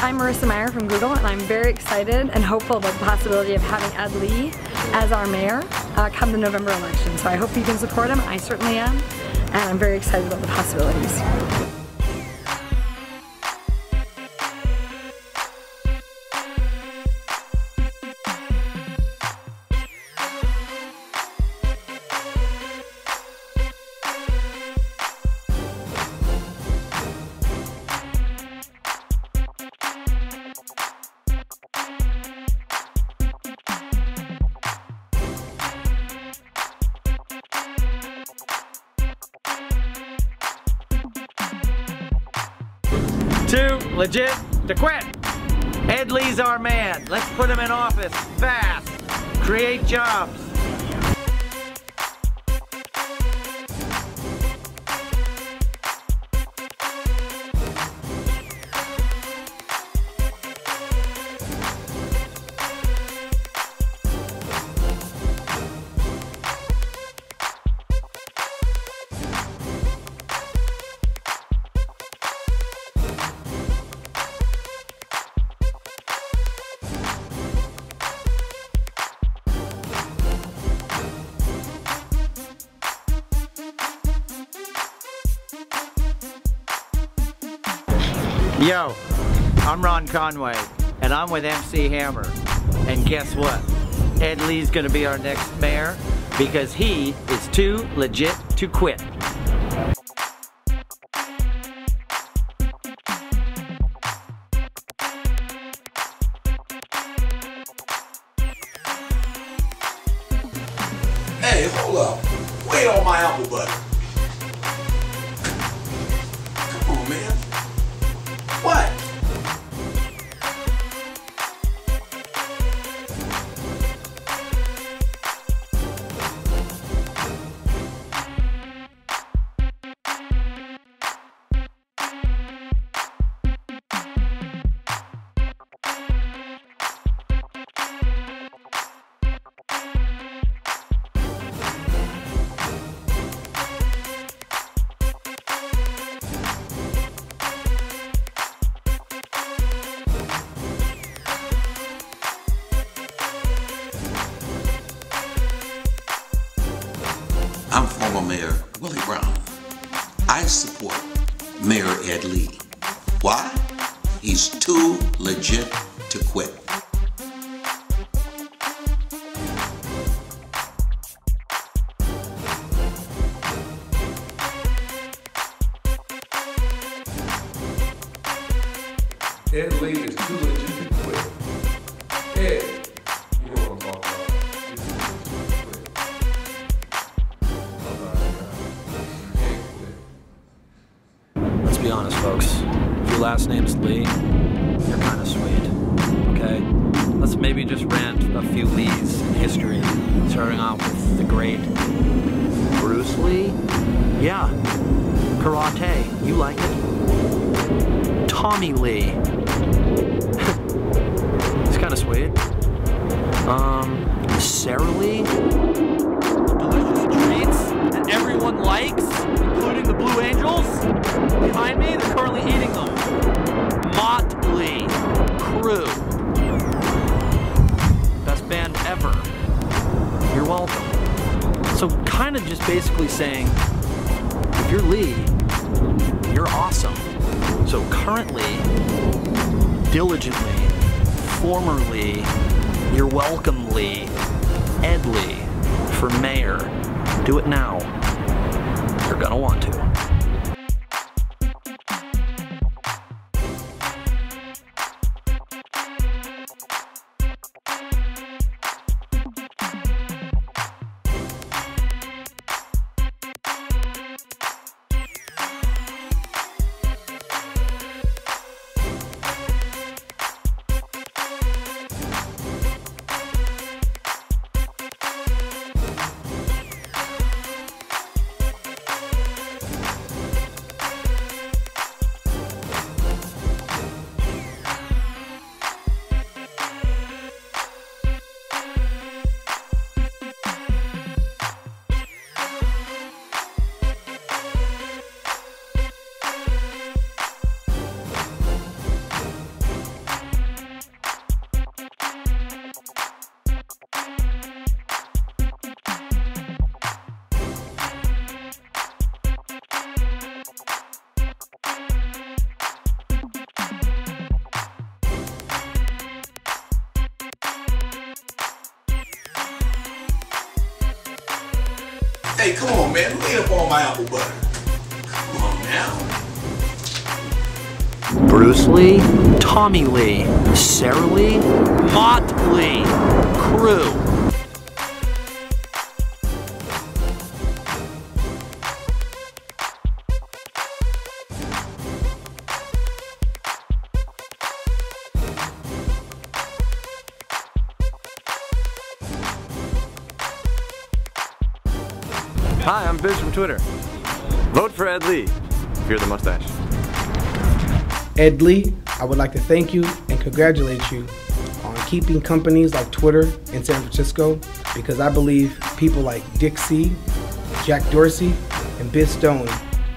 I'm Marissa Mayer from Google and I'm very excited and hopeful about the possibility of having Ed Lee as our mayor uh, come the November election. So I hope you can support him. I certainly am and I'm very excited about the possibilities. Too legit to quit. Ed Lee's our man. Let's put him in office fast. Create jobs. Yo, I'm Ron Conway, and I'm with MC Hammer. And guess what? Ed Lee's gonna be our next mayor because he is too legit to quit. Hey, hold up. Wait on my apple butter. Mayor Willie Brown. I support Mayor Ed Lee. Why? He's too legit to quit. Ed Lee be honest, folks. If your last name's Lee, you're kind of sweet. Okay? Let's maybe just rant a few Lees in history, starting off with the great Bruce Lee. Yeah. Karate. You like it? Tommy Lee. He's kind of sweet. Um, Sara Lee. Everyone likes, including the Blue Angels. Behind me, they're currently eating them. Mötley Crüe. Best band ever. You're welcome. So, kind of just basically saying, if you're Lee, you're awesome. So, currently, diligently, formerly, you're welcome, Lee. Ed Lee, for mayor. Do it now. Gonna want to. Hey, come on, man. Lay up all my apple butter. Come on now. Bruce Lee, Tommy Lee, Sara Lee, Mott Lee, crew. Hi, I'm Biz from Twitter. Vote for Ed Lee. Fear the mustache. Ed Lee, I would like to thank you and congratulate you on keeping companies like Twitter in San Francisco because I believe people like C., Jack Dorsey, and Biz Stone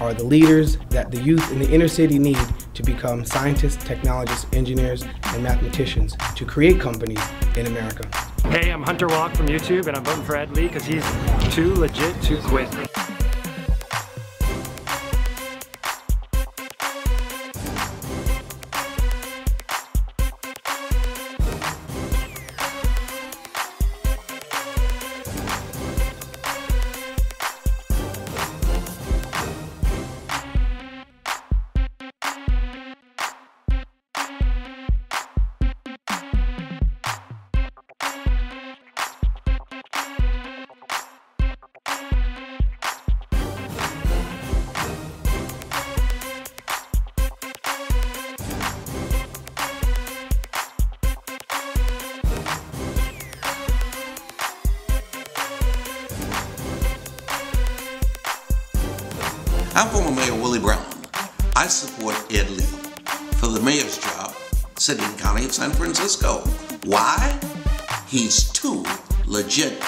are the leaders that the youth in the inner city need to become scientists, technologists, engineers, and mathematicians to create companies in America. Hey, I'm Hunter Walk from YouTube, and I'm voting for Ed Lee because he's too legit to quit. I'm former Mayor Willie Brown. I support Ed Lee for the mayor's job, City and County of San Francisco. Why? He's too legit